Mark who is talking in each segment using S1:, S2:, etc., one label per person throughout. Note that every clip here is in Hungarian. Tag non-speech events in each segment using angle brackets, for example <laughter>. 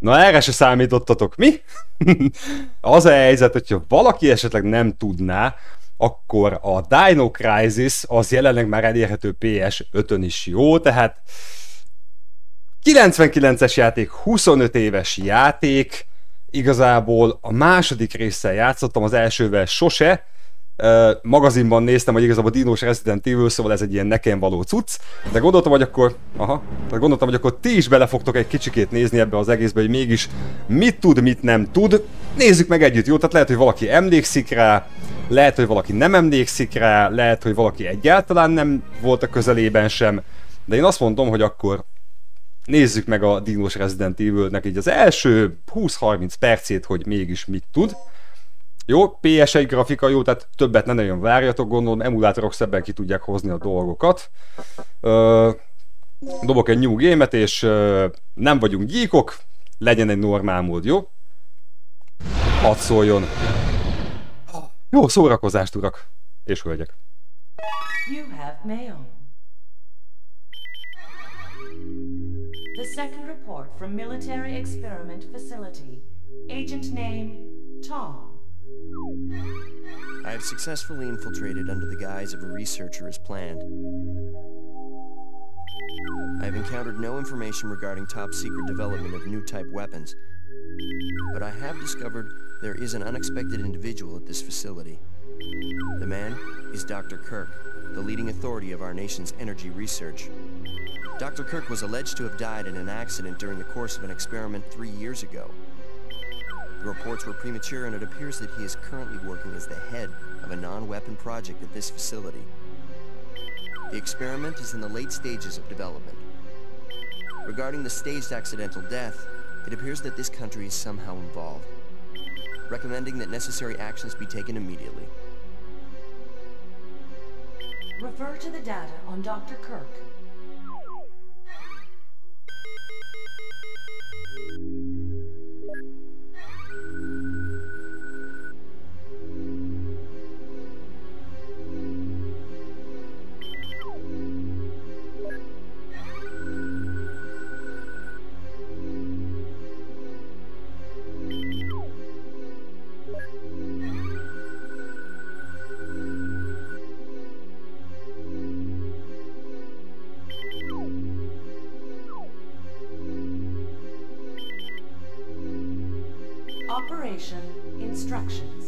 S1: Na erre se számítottatok, mi? <laughs> az a helyzet, hogyha valaki esetleg nem tudná, akkor a Dino Crisis az jelenleg már elérhető PS5-ön is jó, tehát 99-es játék, 25 éves játék, igazából a második résszel játszottam, az elsővel sose, Magazinban néztem, hogy igazából Dinos Resident Evil, szóval ez egy ilyen nekem való cucc, de gondoltam, hogy akkor, aha, de gondoltam, hogy akkor ti is bele fogtok egy kicsikét nézni ebbe az egészbe, hogy mégis mit tud, mit nem tud. Nézzük meg együtt, jó? Tehát lehet, hogy valaki emlékszik rá, lehet, hogy valaki nem emlékszik rá, lehet, hogy valaki egyáltalán nem volt a közelében sem, de én azt mondom, hogy akkor nézzük meg a Dinos Resident Evil-nek így az első 20-30 percét, hogy mégis mit tud. Jó, PS1 grafika jó, tehát többet ne nagyon várjatok, gondolom emulátorok szebben ki tudják hozni a dolgokat. Ö, dobok egy new game-et, és ö, nem vagyunk gyíkok, legyen egy normál mód, jó? Hadd szóljon. Jó szórakozást, urak és hölgyek. You have mail. The second report from Military Experiment Facility. Agent name, Tom.
S2: I have successfully infiltrated under the guise of a researcher as planned. I have encountered no information regarding top-secret development of new type weapons, but I have discovered there is an unexpected individual at this facility. The man is Dr. Kirk, the leading authority of our nation's energy research. Dr. Kirk was alleged to have died in an accident during the course of an experiment three years ago. The reports were premature and it appears that he is currently working as the head of a non-weapon project at this facility. The experiment is in the late stages of development. Regarding the staged accidental death, it appears that this country is somehow involved, recommending that necessary actions be taken immediately.
S3: Refer to the data on Dr. Kirk Operation Instruction.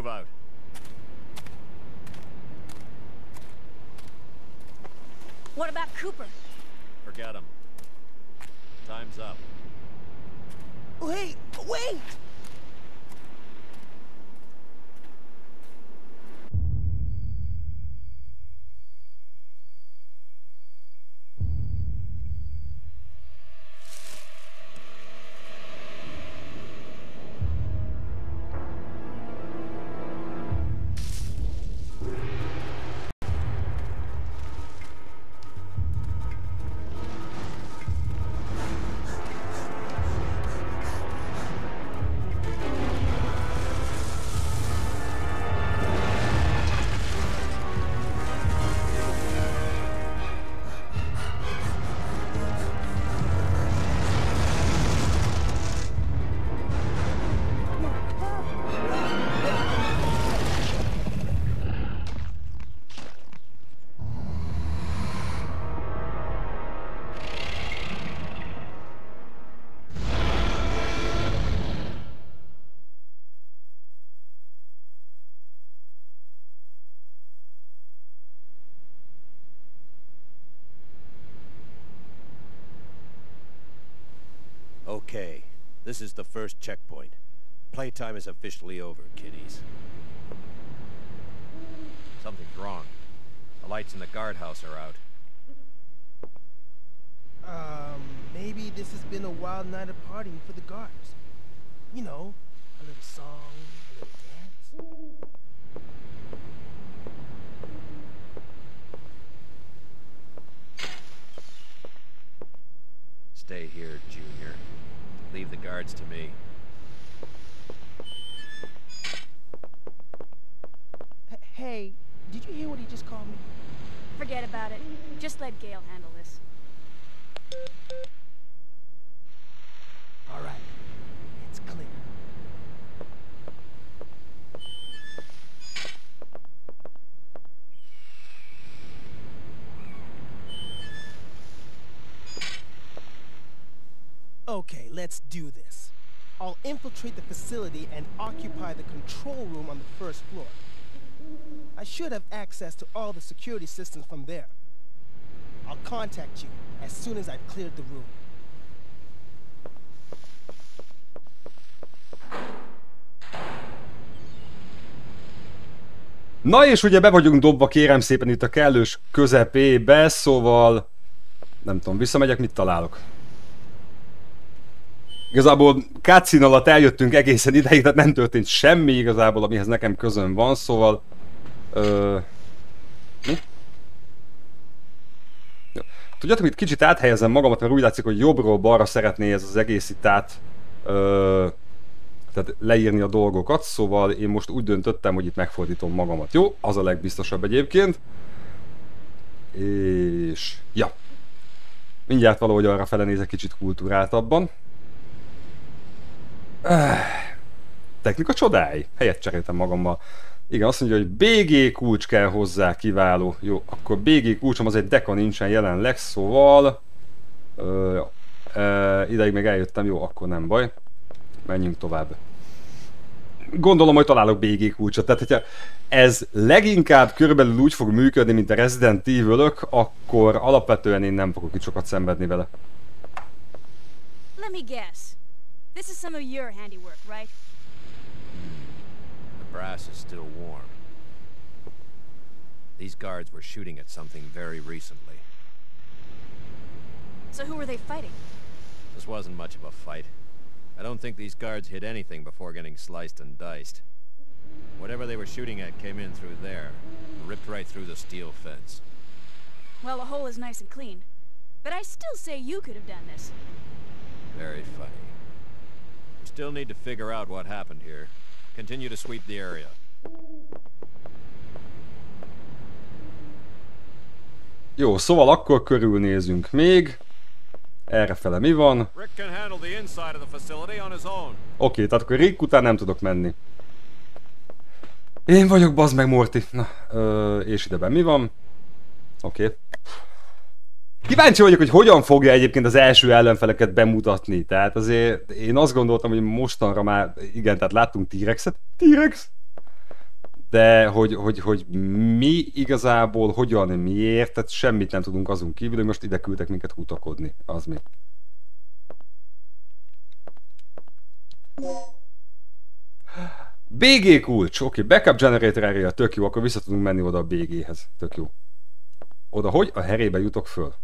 S4: Move out.
S5: What about Cooper?
S4: Forget him. Time's up.
S5: Wait! Wait!
S4: Okay, this is the first checkpoint. Playtime is officially over, kiddies. Something's wrong. The lights in the guardhouse are out.
S6: Um, maybe this has been a wild night of partying for the guards. You know, a little song, a little dance.
S4: Stay here, Junior. Leave the guards to me.
S6: H- hey, did you hear what he just called me?
S5: Forget about it. Just let Gail handle this.
S6: All right, it's clear. Okay, let's do this. I'll infiltrate the facility and occupy the control room on the first floor. I should have access to all the security systems from there. I'll contact you as soon as I've cleared the room.
S1: Na és ugye be vagyunk dobva kérem szépen itt a kellős közepébe, szóval... Nem tudom, visszamegyek, mit találok. Igazából cutscene alatt eljöttünk egészen ideig, tehát nem történt semmi igazából, amihez nekem közön van, szóval... Ö... Mi? Jó. Tudjátok, itt kicsit áthelyezem magamat, mert úgy látszik, hogy jobbról balra szeretné ez az egész itt át... Ö... Tehát leírni a dolgokat, szóval én most úgy döntöttem, hogy itt megfordítom magamat. Jó, az a legbiztosabb egyébként. És... Ja. Mindjárt valahogy arra fele nézek kicsit kultúráltabban. Öh. Technika csodái. Helyet cseréltem magammal. Igen, azt mondja, hogy BG kulcs kell hozzá, kiváló. Jó, akkor BG kulcsom az egy deka nincsen jelenleg, szóval... Ö, ö, ideig még eljöttem, jó, akkor nem baj. Menjünk tovább. Gondolom, hogy találok BG kulcsot, tehát hogyha ez leginkább körülbelül úgy fog működni, mint a Resident evil akkor alapvetően én nem fogok itt sokat szenvedni vele.
S5: Let me guess. This is some of your handiwork, right?
S4: The brass is still warm. These guards were shooting at something very recently.
S5: So who were they fighting?
S4: This wasn't much of a fight. I don't think these guards hit anything before getting sliced and diced. Whatever they were shooting at came in through there, and ripped right through the steel fence.
S5: Well, the hole is nice and clean. But I still say you could have done this.
S4: Very funny. Still need to figure out what happened here. Continue to sweep the area.
S1: Jó, szóval akkor körülnézünk még. Errefele mi van? Oké, okay, tehát akkor Rick után nem tudok menni. Én vagyok, bazd meg Morty. Na, ö, és ideben mi van? Oké. Okay. Kíváncsi vagyok, hogy hogyan fogja egyébként az első ellenfeleket bemutatni. Tehát azért én azt gondoltam, hogy mostanra már, igen, tehát láttunk T-Rexet. T-Rex? De hogy, hogy, hogy mi igazából, hogyan, miért, tehát semmit nem tudunk azon kívül, hogy most ide küldtek minket kutakodni. Az mi. BG kulcs, oké, okay, backup generator area, tök jó, akkor vissza tudunk menni oda a BG-hez, tök jó. Oda hogy? A herébe jutok föl.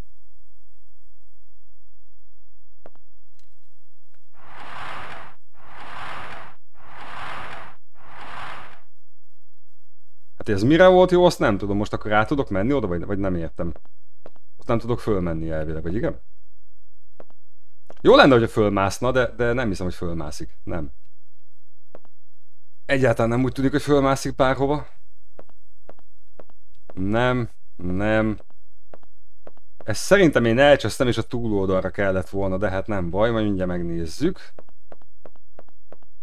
S1: Hát ez mire volt jó, azt nem tudom. Most akkor rá tudok menni oda, vagy, vagy nem értem. Azt nem tudok fölmenni elvileg, vagy igen? Jó lenne, hogy fölmászna, de, de nem hiszem, hogy fölmászik. Nem. Egyáltalán nem úgy tűnik, hogy fölmászik bárhova. Nem, nem. Ezt szerintem én elcsesztem, és a túloldalra kellett volna, de hát nem baj, majd mindjárt megnézzük.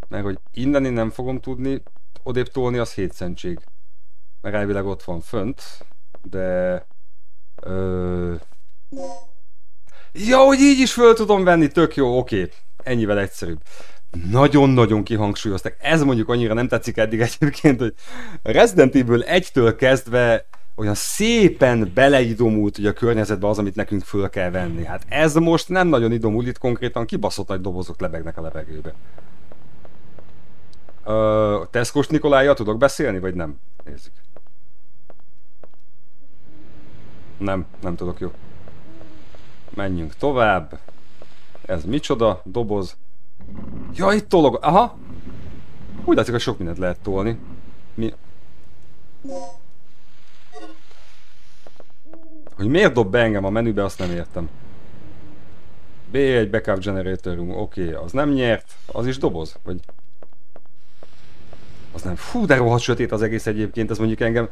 S1: Meg hogy innen én nem fogom tudni odébb tolni, az hétszentség. Meg elvileg ott van fönt, de... Ö... Ja, hogy így is föl tudom venni, tök jó, oké. Ennyivel egyszerűbb. Nagyon-nagyon kihangsúlyozták. Ez mondjuk annyira nem tetszik eddig egyébként, hogy Resident Evil 1-től kezdve olyan szépen beleidomult ugye a környezetbe az, amit nekünk föl kell venni. Hát ez most nem nagyon idomul, itt konkrétan kibaszott nagy dobozok lebegnek a levegőbe. Uh, Teszkos Nikolája tudok beszélni, vagy nem? Nézzük. Nem, nem tudok, jó. Menjünk tovább. Ez micsoda? Doboz. Ja, itt tolog. Aha. Úgy látszik, hogy sok mindent lehet tolni. Mi? Hogy miért dob be engem a menübe, azt nem értem. B1 backup generator oké, okay, az nem nyert. Az is doboz? Vagy... Az nem. Fú, de rohadt sötét az egész egyébként, ez mondjuk engem...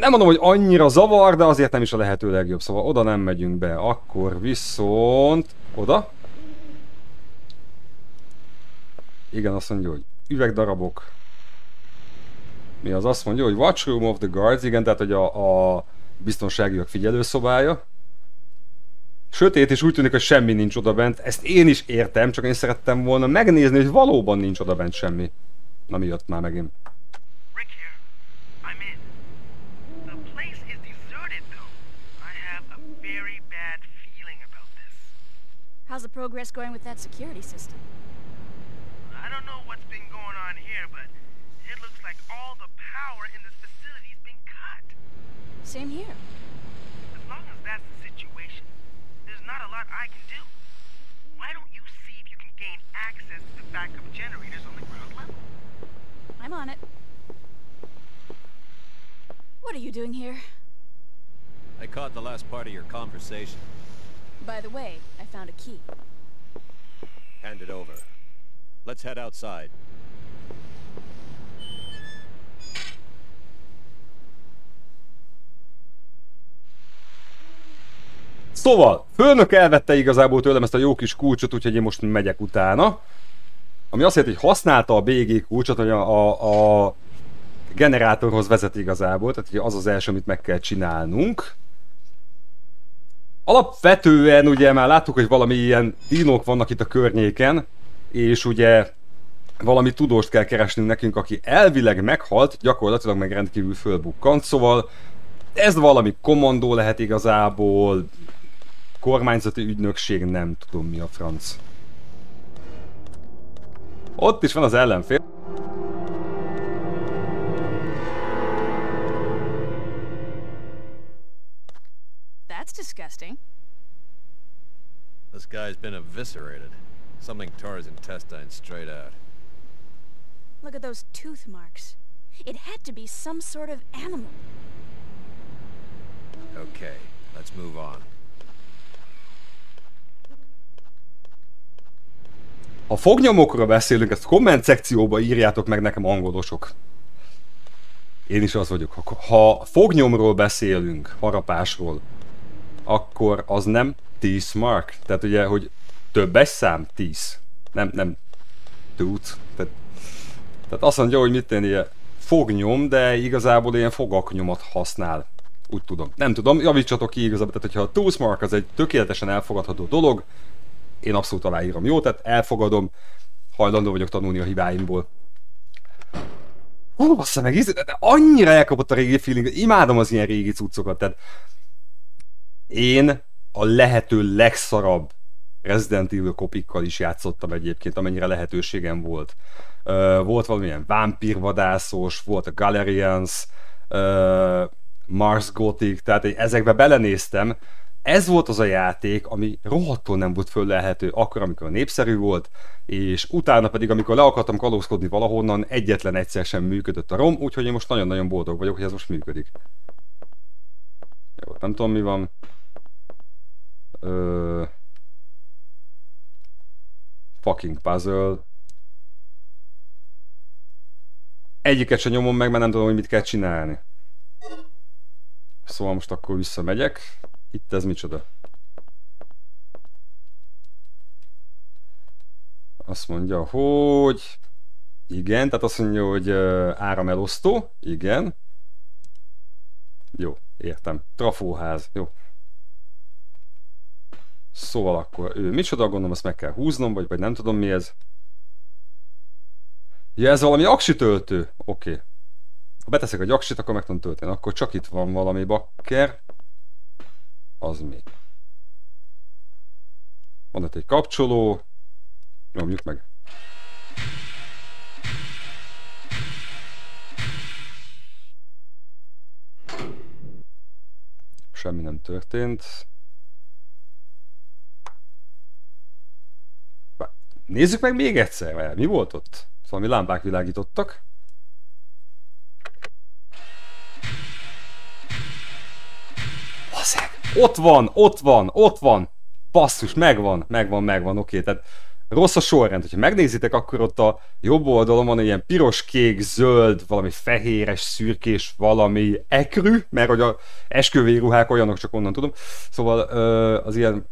S1: Nem mondom, hogy annyira zavar, de azért nem is a lehető legjobb. Szóval oda nem megyünk be. Akkor viszont... Oda? Igen, azt mondja, hogy üvegdarabok. Mi az azt mondja, hogy Watch Room of the Guards, igen, tehát hogy a, a biztonságiak figyelőszobája. Sötét, és úgy tűnik, hogy semmi nincs oda bent. Ezt én is értem, csak én szerettem volna megnézni, hogy valóban nincs oda bent semmi. Na mi jött már megint?
S5: How's the progress going with that security system?
S7: I don't know what's been going on here, but it looks like all the power in this facility's been cut.
S5: Same here.
S7: As long as that's the situation, there's not a lot I can do. Why don't you see if you can gain access to the backup generators on the ground level?
S5: I'm on it. What are you doing here?
S4: I caught the last part of your conversation.
S5: By the way, I found a key.
S4: Hand it over. Let's head outside.
S1: Szóval, főnök elvette igazából tőlem ezt a jó kis kulcsot, úgyhogy én most megyek utána. Ami azt jelenti, hogy használta a BG kulcsot, hogy a, a, a generátorhoz vezet igazából, tehát hogy az az első, amit meg kell csinálnunk. Alapvetően ugye már láttuk, hogy valami ilyen dinók vannak itt a környéken, és ugye valami tudóst kell keresnünk nekünk, aki elvileg meghalt, gyakorlatilag meg rendkívül fölbukkant, szóval ez valami kommandó lehet igazából, kormányzati ügynökség, nem tudom mi a franc. Ott is van az ellenfél.
S5: Disgusting.
S4: This guy's been eviscerated. Something tore his intestines straight out.
S5: Look at those tooth marks. It had to be some sort of animal.
S4: Okay, let's move on.
S1: Ha fognyomokra beszélünk, ezt komment szekcióba írjátok meg nekem angolosok. Én is az vagyok. Ha- Ha fognyomról beszélünk, harapásról, akkor az nem 10 mark. Tehát ugye, hogy többes szám 10. Nem, nem tooth. Tehát, tehát azt mondja, hogy mit ilyen fognyom, de igazából ilyen fogaknyomat használ. Úgy tudom. Nem tudom, javítsatok ki igazából. Tehát, hogyha a tooth mark az egy tökéletesen elfogadható dolog, én abszolút aláírom. Jó, tehát elfogadom, hajlandó vagyok tanulni a hibáimból. Hú, bassza meg, íz- de annyira elkapott a régi feeling, imádom az ilyen régi cuccokat, tehát én a lehető legszarabb Resident Evil kopikkal is játszottam egyébként, amennyire lehetőségem volt. Uh, volt valamilyen vámpírvadászos, volt a Galerians, uh, Mars Gothic, tehát én ezekbe belenéztem, ez volt az a játék, ami rohadtul nem volt föllelhető akkor, amikor népszerű volt, és utána pedig, amikor le akartam kalózkodni valahonnan, egyetlen egyszer sem működött a ROM, úgyhogy én most nagyon-nagyon boldog vagyok, hogy ez most működik. Jó, nem tudom mi van. Ö... Fucking puzzle. Egyiket sem nyomom meg, mert nem tudom, hogy mit kell csinálni. Szóval most akkor visszamegyek. Itt ez micsoda? Azt mondja, hogy... Igen, tehát azt mondja, hogy áramelosztó. Igen. Jó, értem. Trafóház. Jó. Szóval akkor ő micsoda, gondolom azt meg kell húznom, vagy, vagy nem tudom mi ez. Ja, ez valami aksi töltő. Oké. Okay. Ha beteszek a gyaksit, akkor meg tudom tölteni. Akkor csak itt van valami bakker. Az mi? Van itt egy kapcsoló. Nyomjuk meg. Semmi nem történt. Nézzük meg még egyszer, mi volt ott? Valami lámpák világítottak. Baszeg! Ott van, ott van, ott van! Basszus, megvan, megvan, megvan, oké, tehát rossz a sorrend. Hogyha megnézitek, akkor ott a jobb oldalon van egy ilyen piros, kék, zöld, valami fehéres, szürkés, valami ekrű, mert hogy a esküvői ruhák olyanok, csak onnan tudom. Szóval az ilyen...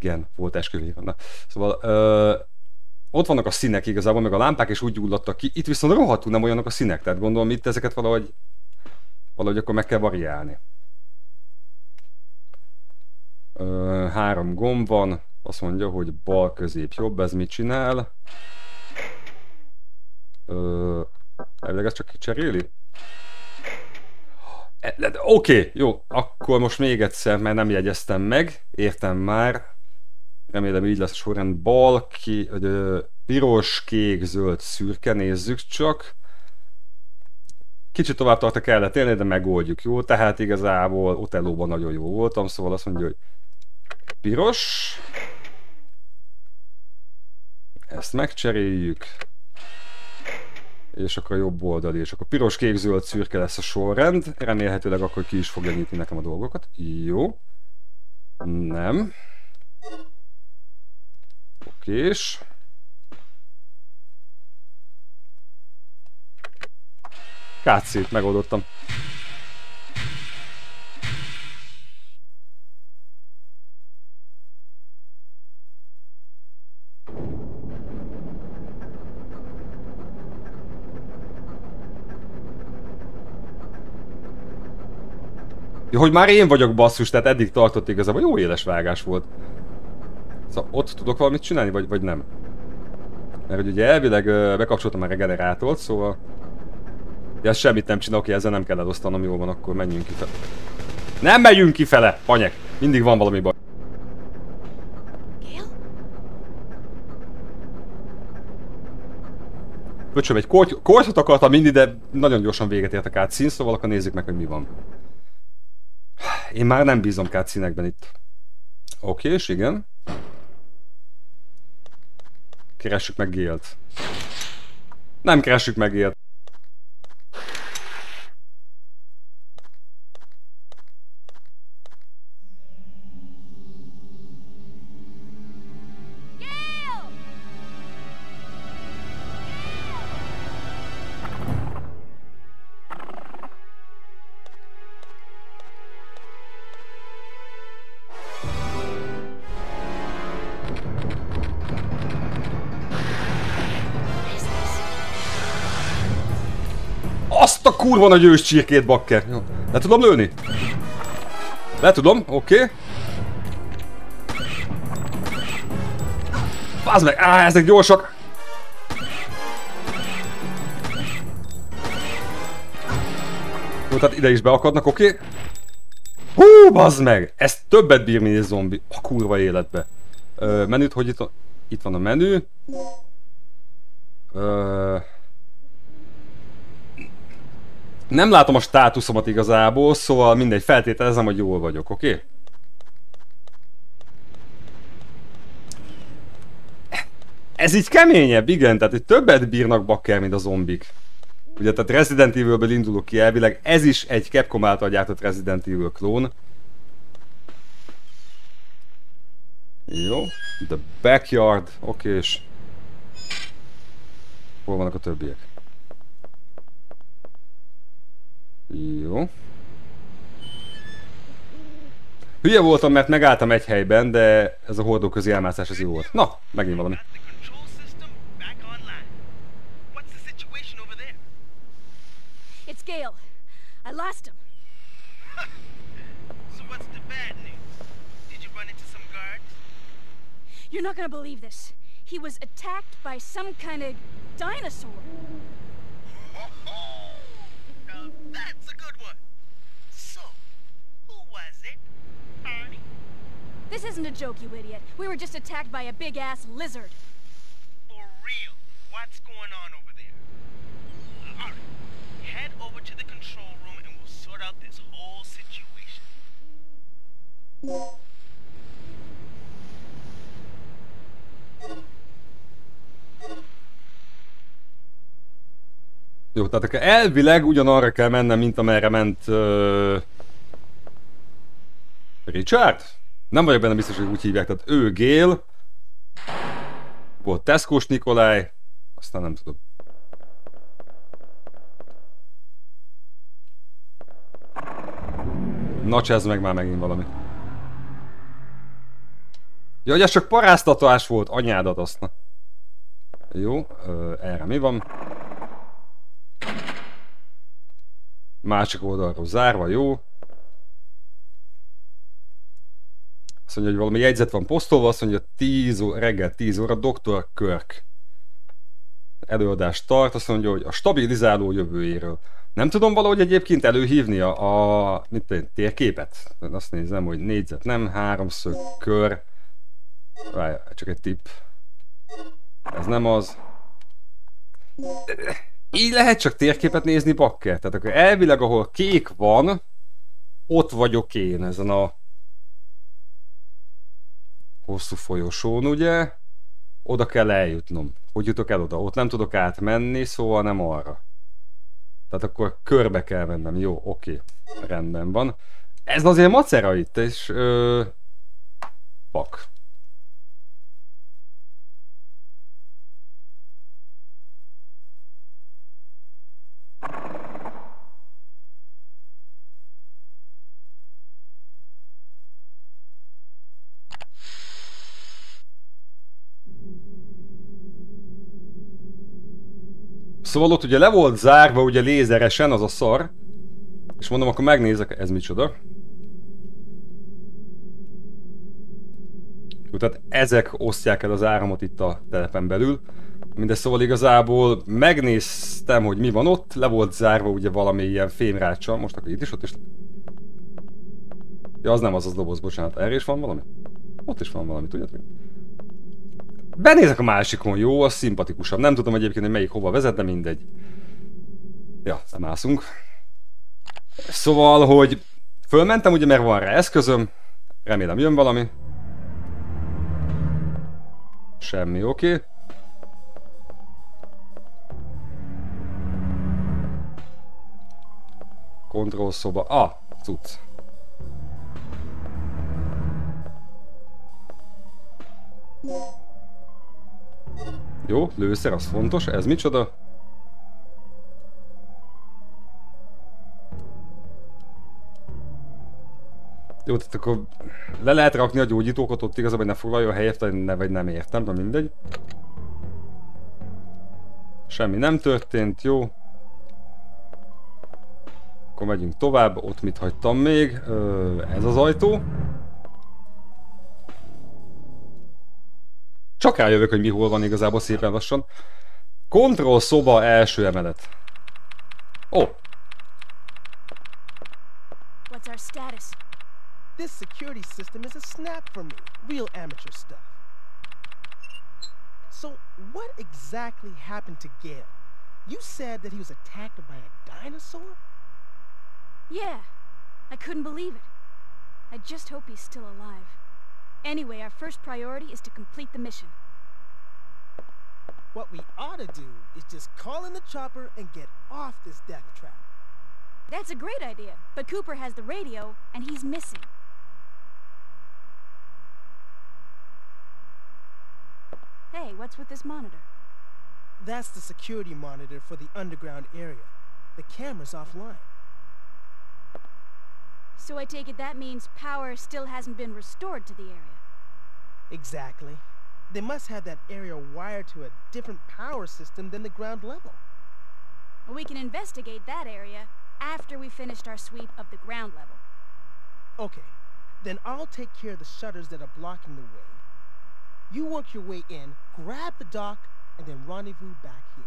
S1: Igen, volt esküvői, na. Szóval ö, ott vannak a színek igazából, meg a lámpák is úgy gyulladtak ki. Itt viszont rohadtul nem olyanok a színek, tehát gondolom itt ezeket valahogy valahogy akkor meg kell variálni. Ö, három gomb van, azt mondja, hogy bal, közép, jobb, ez mit csinál? Ö, elvileg ez csak kicseréli? E, Oké, okay, jó, akkor most még egyszer, mert nem jegyeztem meg, értem már. Remélem így lesz a sorrend. Bal, ki, ö, piros, kék, zöld, szürke, nézzük csak. Kicsit tovább tartok kellett élni, de megoldjuk, jó? Tehát igazából Otellóban nagyon jó voltam, szóval azt mondja, hogy piros. Ezt megcseréljük. És akkor a jobb oldali, és akkor piros, kék, zöld, szürke lesz a sorrend. Remélhetőleg akkor ki is fogja nyitni nekem a dolgokat. Jó. Nem. Okés. Kátszét, megoldottam. Ja, hogy már én vagyok basszus, tehát eddig tartott igazából. Jó éles vágás volt. Szóval ott tudok valamit csinálni, vagy, vagy nem? Mert hogy ugye elvileg ö, bekapcsoltam a generátort, szóval... Ja, semmit nem csinál, oké, ezzel nem kell elosztanom, jó van, akkor menjünk kifele. Nem megyünk kifele, panyek! Mindig van valami baj.
S5: Gale?
S1: Pöcsöm, egy kort, kortot akartam mindig, de nagyon gyorsan véget értek át szín, szóval akkor nézzük meg, hogy mi van. Én már nem bízom színekben itt. Oké, és igen. Keressük meg Gélt. Nem keressük meg Gélt. A kurva nagy ős csirkét, bakker! Jó. Le tudom lőni? Le tudom, oké. Okay. Fázd meg! Á, ezek gyorsak! Jó, tehát ide is beakadnak, oké? Okay. Hú, bazd meg! Ez többet bír, mint egy zombi. A kurva életbe. Ö, menüt, hogy itt van? Itt van a menü. Ö, nem látom a státuszomat igazából, szóval mindegy, feltételezem, hogy jól vagyok, oké? Okay? Ez így keményebb, igen, tehát hogy többet bírnak bakker, mint a zombik. Ugye, tehát Resident Evil-ből indulok ki elvileg, ez is egy Capcom által gyártott Resident Evil klón. Jó, The Backyard, oké, és... Hol vannak a többiek? Jó. Hülye voltam, mert megálltam egy helyben, de ez a hordóközi elmászás az jó volt. Na, megint valami.
S5: It's Gale. I lost him. <laughs>
S7: So what's the bad news? Did you run into some guards?
S5: You're not gonna believe this. He was attacked by some kind of dinosaur. This isn't a joke, you idiot. We were just attacked by a big-ass lizard.
S7: For real, what's going on over there? Uh, Alright, head over to the control room and we'll sort out this whole situation.
S1: Jó, tehát akkor elvileg ugyanarra kell mennem, mint amerre ment uh, Richard? Nem vagyok benne biztos, hogy úgy hívják, tehát ő Gél, volt Tesco-s Nikolaj, aztán nem tudom. Na ez meg már megint valami. Ja, hogy ez csak paráztatás volt, anyádat azt. Jó, ö, erre mi van? Másik oldalról zárva, jó. Azt mondja, hogy valami jegyzet van posztolva, azt mondja, 10 ó- reggel 10 óra, Dr. Kirk előadást tart, azt mondja, hogy a stabilizáló jövőjéről. Nem tudom valahogy egyébként előhívni a, a mit tudom, térképet? Azt nézem, hogy négyzet nem, háromszög, kör. Várj, csak egy tipp. Ez nem az. Így lehet csak térképet nézni, bakker. Tehát akkor elvileg, ahol kék van, ott vagyok én ezen a hosszú folyosón, ugye? Oda kell eljutnom. Hogy jutok el oda? Ott nem tudok átmenni, szóval nem arra. Tehát akkor körbe kell mennem. Jó, oké. Rendben van. Ez azért macera itt, és... Ö... Pak. Szóval ott ugye le volt zárva ugye lézeresen az a szar. És mondom, akkor megnézek, ez micsoda. Jó, tehát ezek osztják el az áramot itt a telepen belül. Mindez szóval igazából megnéztem, hogy mi van ott, le volt zárva ugye valami ilyen fémráccsal, most akkor itt is, ott is. Ja, az nem az az doboz, bocsánat, erre is van valami? Ott is van valami, tudjátok? Benézek a másikon, jó, az szimpatikusabb. Nem tudom egyébként, hogy melyik hova vezet, de mindegy. Ja, nem ászunk. Szóval, hogy fölmentem, ugye, mert van rá eszközöm. Remélem jön valami. Semmi, oké. Okay. Kontroll szoba. Ah, cucc. Jó, lőszer, az fontos. Ez micsoda? Jó, tehát akkor le lehet rakni a gyógyítókat ott igazából, hogy ne a helyet, vagy, ne, vagy nem értem, de mindegy. Semmi nem történt, jó. Akkor megyünk tovább, ott mit hagytam még? Ö, ez az ajtó. Csak rájövök, hogy mi hol van igazából szépen lassan. Control szoba első emelet. Ó, oh,
S5: What's our status?
S6: This security system is a snap for me. Real amateur stuff. So, what exactly happened to Gale? You said that he was attacked by a dinosaur?
S5: Yeah. I couldn't believe it. I just hope he's still alive. Anyway, our first priority is to complete the mission.
S6: What we ought to do is just call in the chopper and get off this death trap.
S5: That's a great idea, but Cooper has the radio, and he's missing. Hey, what's with this monitor?
S6: That's the security monitor for the underground area. The camera's offline.
S5: So I take it that means power still hasn't been restored to the area.
S6: Exactly. They must have that area wired to a different power system than the ground level.
S5: We can investigate that area after we finished our sweep of the ground level.
S6: Okay, then I'll take care of the shutters that are blocking the way. You work your way in, grab the dock, and then rendezvous back here.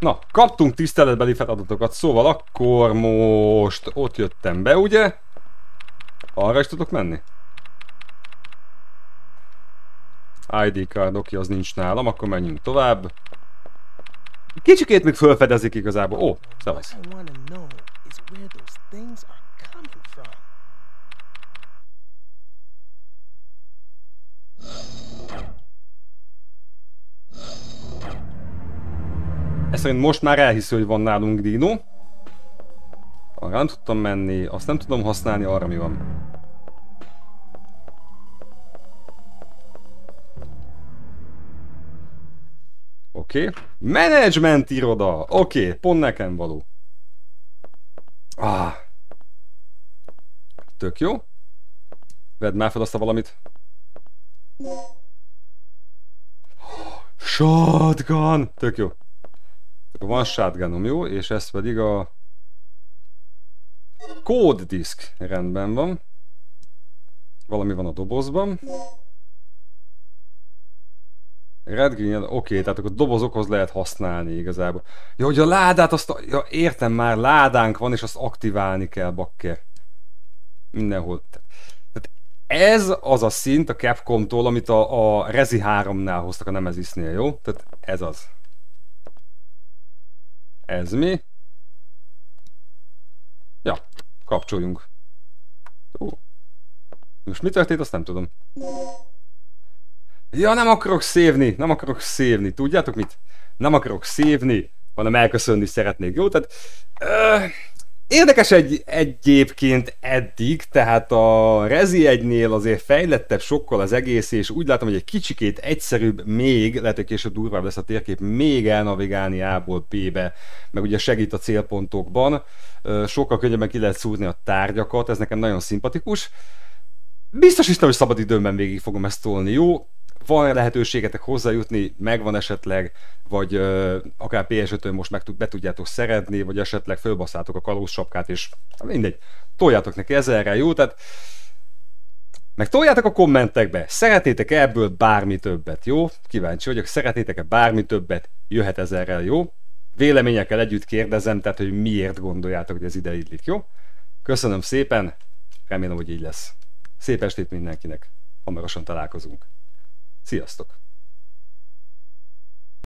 S1: Na, kaptunk tiszteletbeli feladatokat, szóval akkor most ott jöttem be, ugye? Arra is tudok menni? ID card, oké, az nincs nálam, akkor menjünk tovább. Kicsikét még felfedezik igazából. Ó, oh, szevasz.
S6: What I want to know is where those things are coming from.
S1: Ez szerint most már elhisző, hogy van nálunk dino. Arra nem tudtam menni, azt nem tudom használni, arra mi van. Oké. Okay. Management iroda. Oké, okay. pont nekem való. Ah. Tök jó. Vedd már fel azt a valamit. Shotgun! Tök jó. Van shotgunom, jó? És ez pedig a... Code disk. Rendben van. Valami van a dobozban. Red oké, okay, tehát akkor dobozokhoz lehet használni igazából. Ja, hogy a ládát azt, a, ja, értem már, ládánk van, és azt aktiválni kell, bakker. Mindenhol. Tehát ez az a szint a Capcom-tól, amit a, a Rezi 3-nál hoztak a Nemezisnél, jó? Tehát ez az. Ez mi? Ja, kapcsoljunk. Ó. Most mi történt, azt nem tudom. Ja, nem akarok szívni, nem akarok szívni. Tudjátok mit? Nem akarok szívni, hanem elköszönni szeretnék. Jó, tehát... Ö, érdekes egy, egyébként eddig, tehát a Rezi 1-nél azért fejlettebb sokkal az egész, és úgy látom, hogy egy kicsikét egyszerűbb még, lehet, hogy később durvább lesz a térkép, még elnavigálni A-ból B-be, meg ugye segít a célpontokban. Sokkal könnyebben ki lehet szúrni a tárgyakat, ez nekem nagyon szimpatikus. Biztos is, hogy szabad időmben végig fogom ezt tolni, jó? Van lehetőségetek hozzájutni, megvan esetleg, vagy uh, akár PS5-ön most meg be tudjátok szeretni, vagy esetleg fölbasszátok a kalóz sapkát, és mindegy, toljátok neki ezerre, jó? Tehát meg toljátok a kommentekbe, szeretnétek ebből bármi többet, jó? Kíváncsi vagyok, szeretnétek-e bármi többet, jöhet ezerrel, jó? Véleményekkel együtt kérdezem, tehát hogy miért gondoljátok, hogy ez ide illik, jó? Köszönöm szépen, remélem, hogy így lesz. Szép estét mindenkinek, hamarosan találkozunk. Sziasztok!